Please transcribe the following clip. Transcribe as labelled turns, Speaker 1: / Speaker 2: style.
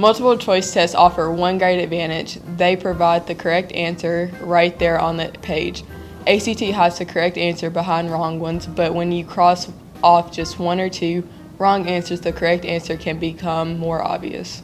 Speaker 1: Multiple choice tests offer one great advantage. They provide the correct answer right there on the page. ACT has the correct answer behind wrong ones, but when you cross off just one or two wrong answers, the correct answer can become more obvious.